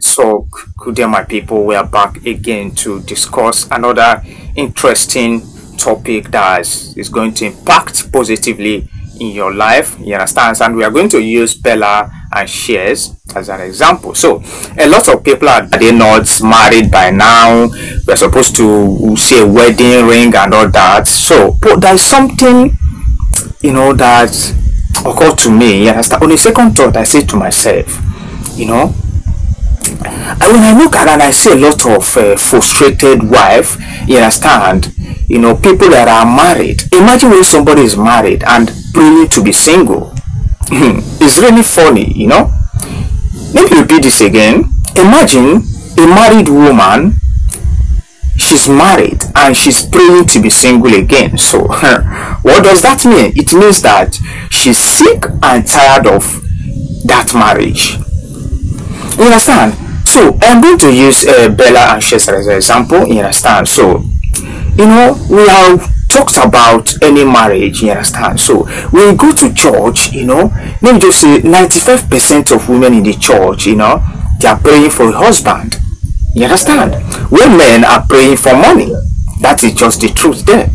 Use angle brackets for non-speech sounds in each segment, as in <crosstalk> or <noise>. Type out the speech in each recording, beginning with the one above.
So, my people. We are back again to discuss another interesting topic that is going to impact positively in your life. You understand? And we are going to use Bella and Sheggz as an example. So, a lot of people are they not married by now. We're supposed to see a wedding ring and all that. So, but there's something, you know, that occurred to me. You understand? On a second thought, I say to myself, you know, and when I look at and I see a lot of uh, frustrated wife, you understand, you know, people that are married. Imagine when somebody is married and praying to be single. <laughs> it's really funny, you know. Let me repeat this again. Imagine a married woman, she's married and she's praying to be single again. So, <laughs> what does that mean? It means that she's sick and tired of that marriage. You understand? So I'm going to use uh, Bella and Chester as an example. You understand? So you know we have talked about any marriage. You understand? So when you go to church, you know, let me just say 95% of women in the church, you know, they are praying for a husband. You understand? When men are praying for money, that is just the truth there.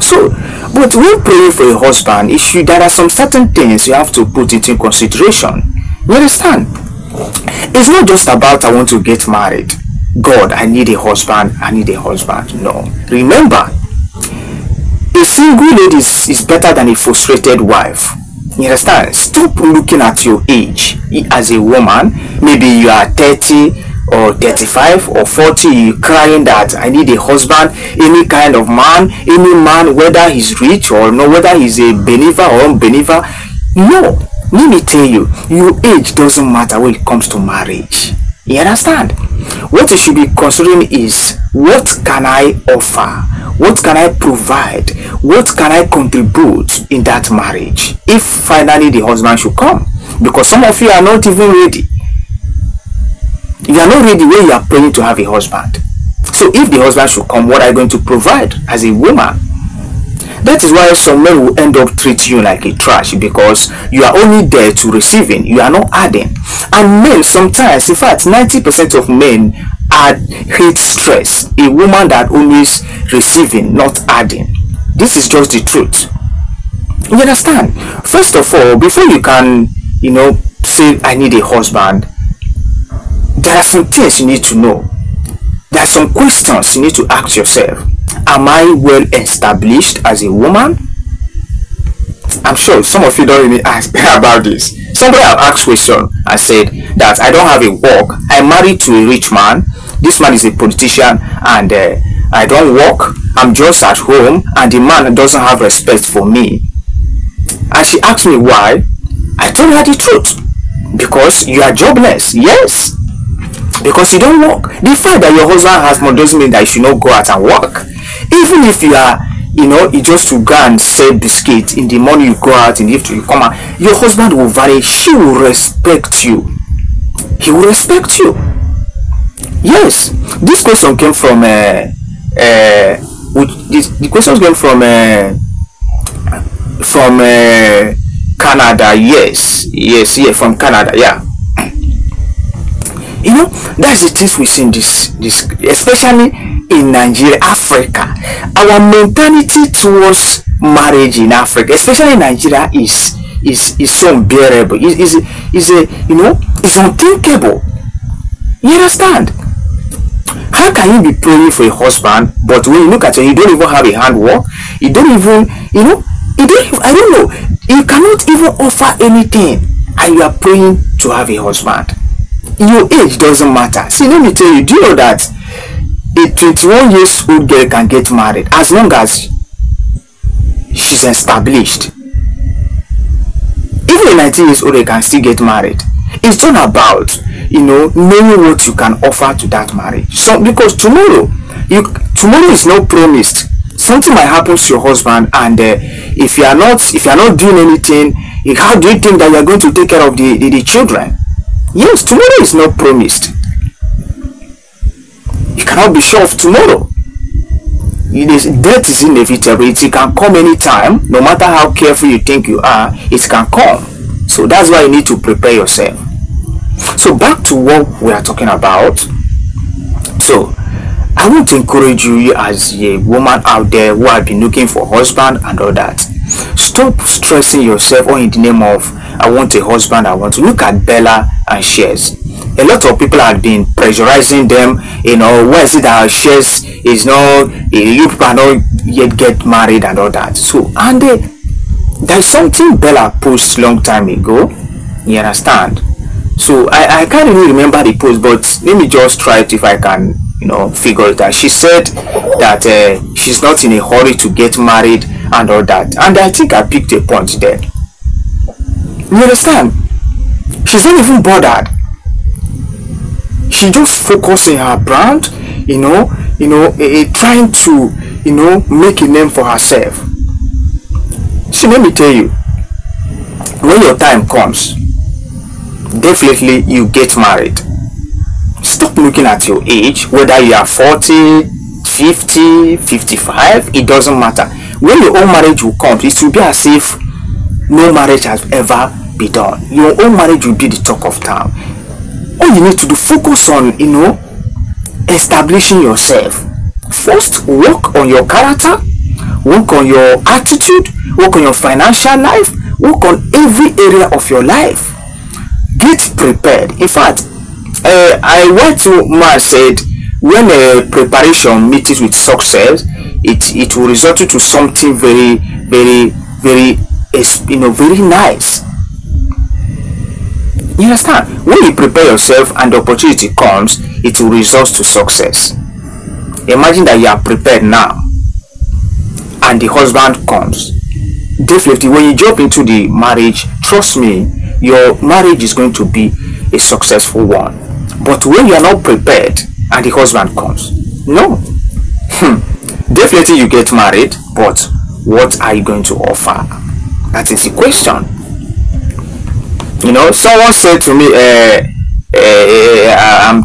So, but when praying for a husband, issue there are some certain things you have to put into consideration. You understand? It's not just about I want to get married. God, I need a husband. I need a husband. No. Remember, a single lady is, is better than a frustrated wife. You understand? Stop looking at your age as a woman. Maybe you are 30 or 35 or 40 you crying that I need a husband, any kind of man, any man, whether he's rich or no, whether he's a believer or unbeliever. No, let me tell you, your age doesn't matter when it comes to marriage. You understand? What you should be considering is what can I offer? What can I provide? What can I contribute in that marriage? If finally the husband should come. Because some of you are not even ready. You are not ready when you are praying to have a husband. So if the husband should come, what are you going to provide as a woman? That is why some men will end up treating you like a trash because you are only there to receiving, you are not adding. And men sometimes, in fact, 90% of men add hate stress. A woman that always receiving, not adding. This is just the truth. You understand? First of all, before you can, you know, say I need a husband, there are some things you need to know. There are some questions you need to ask yourself am I well established as a woman? I'm sure some of you don't really ask <laughs> about this. Somebody have asked question and said that I don't have a work. I'm married to a rich man. This man is a politician and uh, I don't work. I'm just at home and the man doesn't have respect for me. And she asked me why. I told her the truth. Because you are jobless. Yes. Because you don't work. The fact that your husband has money doesn't mean that you should not go out and work. Even if you are you know you just to go and sell biscuit in the morning you go out in the evening you come out your husband will vary. She will respect you. He will respect you. Yes. This question came from uh, uh, this, the question came from uh, from uh, canada. Yes. Yes yeah from canada. Yeah know that's the things we see in this this especially in Nigeria, Africa, our mentality towards marriage in Africa, especially in Nigeria, is is is so unbearable. Is is is a you know is unthinkable. You understand? How can you be praying for a husband, but when you look at it, you don't even have a handwork. You don't even you know you don't even, I don't know. You cannot even offer anything, and you are praying to have a husband. Your age doesn't matter. See, let me tell you. Do you know that a 21 years old girl can get married as long as she's established even a 19 years old girl can still get married it's not about you know knowing what you can offer to that marriage so because tomorrow you tomorrow is not promised something might happen to your husband and uh, if you are not if you are not doing anything how do you think that you are going to take care of the, the, the children yes tomorrow is not promised you cannot be sure of tomorrow. It is, death is inevitable. It can come anytime. No matter how careful you think you are, it can come. So that's why you need to prepare yourself. so back to what we are talking about so i want to encourage you as a woman out there who have been looking for husband and all that stop stressing yourself all in the name of i want a husband i want to look at bella and Sheggz. A lot of people have been pressurizing them you know why is it that Sheggz is not you people are not yet get married and all that. So and uh, there's something bella posted long time ago you understand? So I, I can't really remember the post but let me just try it if i can you know figure it out. She said that uh, she's not in a hurry to get married and all that. And i think i picked a point there. You understand she's not even bothered she just focus in her brand you know you know uh, trying to you know make a name for herself. See let me tell you when your time comes definitely you get married. Stop looking at your age whether you are 40 50 55 it doesn't matter. When your own marriage will come it will be as if no marriage has ever been done. Your own marriage will be the talk of town. All you need to do focus on you know establishing yourself. First work on your character work on your attitude work on your financial life work on every area of your life. Get prepared. In fact uh, i went to man said when a preparation meets with success it it will result to something very very very you know very nice you understand? When you prepare yourself and the opportunity comes it will result to success. Imagine that you are prepared now and the husband comes. Definitely when you jump into the marriage trust me your marriage is going to be a successful one. But when you are not prepared and the husband comes no. Hmm. definitely you get married but what are you going to offer? That is the question you know someone said to me uh, uh, i'm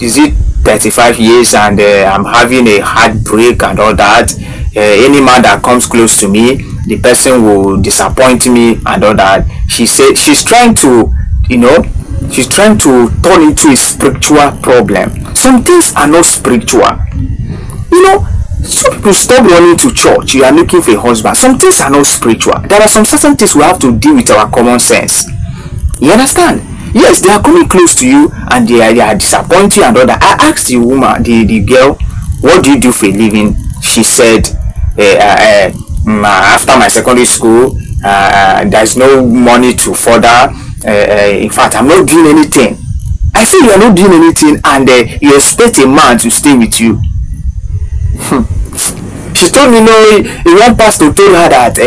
is it 35 years and uh, i'm having a heartbreak and all that uh, any man that comes close to me the person will disappoint me and all that. She said she's trying to you know she's trying to turn into a spiritual problem. Some things are not spiritual. You know some people stop running to church you are looking for a husband. Some things are not spiritual. There are some certain things we have to deal with our common sense you understand? Yes they are coming close to you and they are, they are disappointing and all that. I asked the woman the the girl what do you do for a living? She said uh, uh, after my secondary school uh, uh there's no money to further in fact i'm not doing anything. I said, you are not doing anything and you expect a man to stay with you. <laughs> She told me no one pastor told her that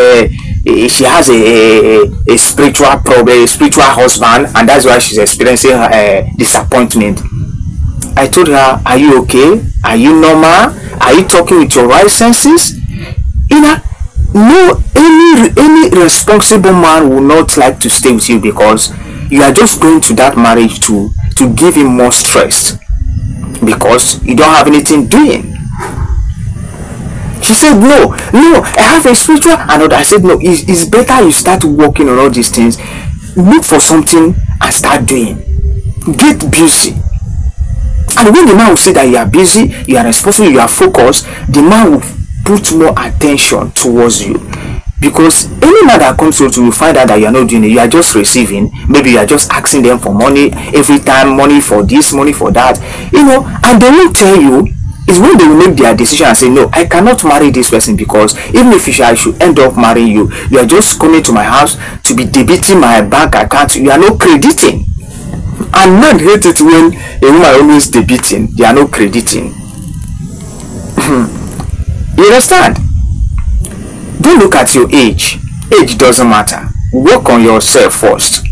she has a, a, a spiritual problem, a spiritual husband, and that's why she's experiencing uh, disappointment. I told her, Are you okay? Are you normal? Are you talking with your right senses? You know, no, any any responsible man will not like to stay with you because you are just going to that marriage to to give him more stress because you don't have anything doing she said no no i have a spiritual and i said no it's, it's better you start working on all these things. Look for something and start doing. Get busy. And when the man will see that you are busy you are responsible you are focused the man will put more attention towards you. Because any man that comes to you will find out that you are not doing it. You are just receiving. Maybe you are just asking them for money every time money for this money for that. You know and they will tell you is when they will make their decision and say no i cannot marry this person because even if i should end up marrying you you are just coming to my house to be debiting my bank account you are not crediting. And men hate it when a woman always debiting they are not crediting. Hmm. You understand? Don't look at your age. Age doesn't matter. Work on yourself first.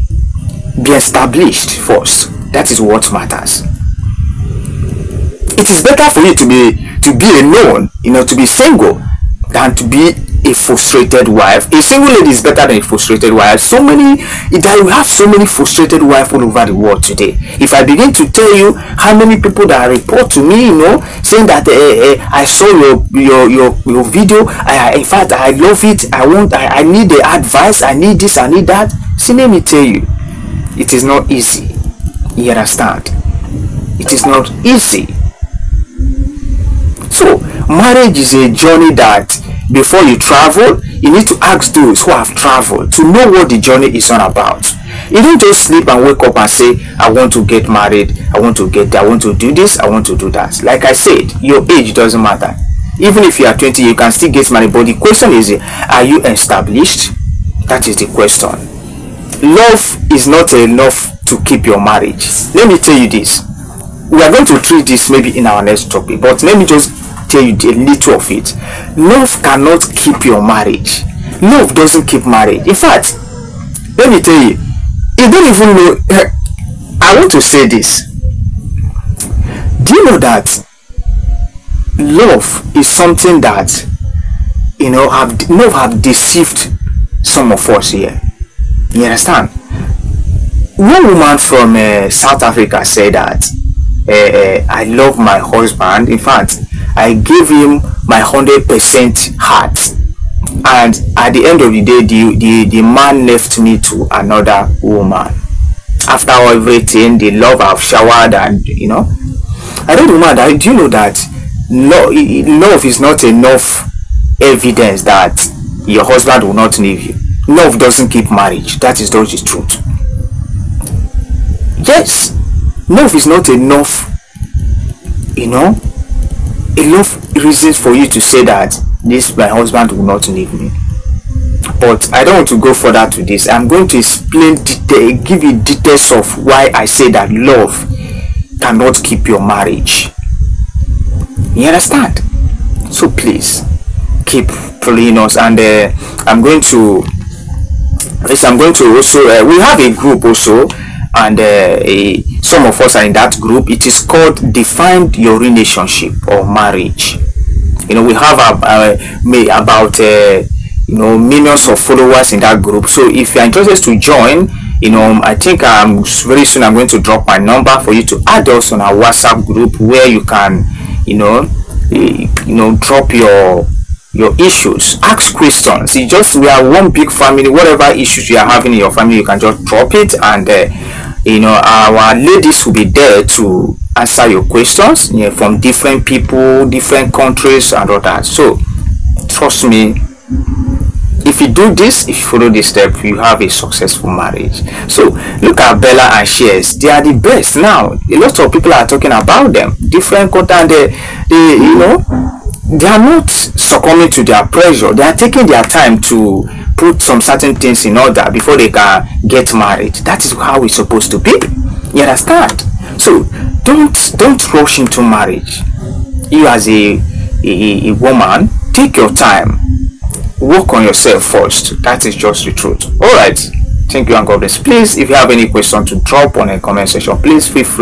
Be established first. That is what matters it is better for you to be to be alone you know to be single than to be a frustrated wife. A single lady is better than a frustrated wife. So many that we have so many frustrated wives all over the world today. If i begin to tell you how many people that report to me you know saying that uh, uh, i saw your your your, your video I, in fact i love it i want I, I need the advice i need this i need that. See let me tell you it is not easy. You understand? It is not easy. So, marriage is a journey that before you travel, you need to ask those who have traveled to know what the journey is all about. You don't just sleep and wake up and say, I want to get married, I want to get, I want to do this, I want to do that. Like I said, your age doesn't matter. Even if you are 20, you can still get married. But the question is, are you established? That is the question. Love is not enough to keep your marriage. Let me tell you this. We are going to treat this maybe in our next topic, but let me just you a little of it. Love cannot keep your marriage. Love doesn't keep marriage. In fact, let me tell you, you don't even know. I want to say this. Do you know that love is something that you know have love have deceived some of us here? You understand? One woman from uh, South Africa said that uh, I love my husband. In fact, I gave him my hundred percent heart, and at the end of the day, the, the the man left me to another woman. After everything, the love I've showered, and you know, I don't know, man. Do you know that love, love is not enough evidence that your husband will not leave you? Love doesn't keep marriage. That is just the truth. Yes, love is not enough. You know, enough reasons for you to say that this my husband will not leave me. But i don't want to go further to this. I'm going to explain detail give you details of why i say that love cannot keep your marriage. You understand? So please keep following us and uh, i'm going to yes i'm going to also uh, we have a group also and uh, some of us are in that group. It is called define your relationship or marriage. You know we have uh, about uh, you know millions of followers in that group. So if you're interested to join you know i think um very soon i'm going to drop my number for you to add us on our whatsapp group where you can you know you know drop your your issues. Ask questions. It's just we are one big family. Whatever issues you are having in your family you can just drop it and uh, you know our ladies will be there to answer your questions you know, from different people different countries and all that. So trust me if you do this if you follow this step you have a successful marriage. So look at bella and shares they are the best. Now a lot of people are talking about them. Different content they, they you know they are not succumbing to their pressure. They are taking their time to put some certain things in order before they can get married. That is how it's supposed to be. You understand? So don't don't rush into marriage. You as a a, a woman take your time. Work on yourself first. That is just the truth. All right. Thank you and god bless. Please if you have any question to drop on a comment section please feel free